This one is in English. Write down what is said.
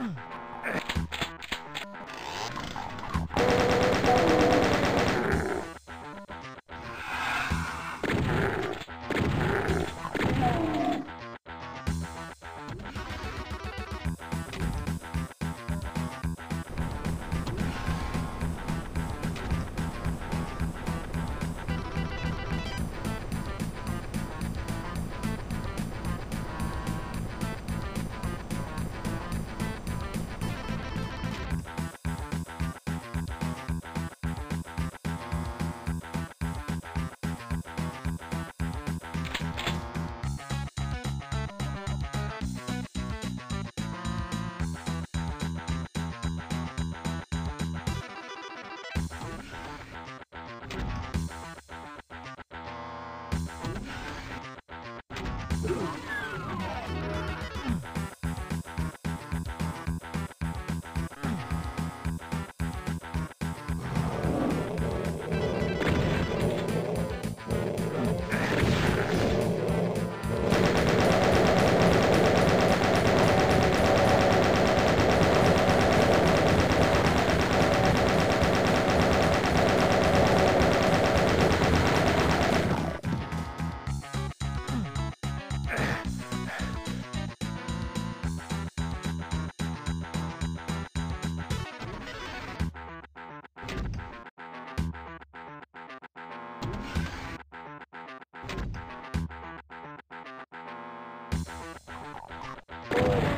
Ugh. You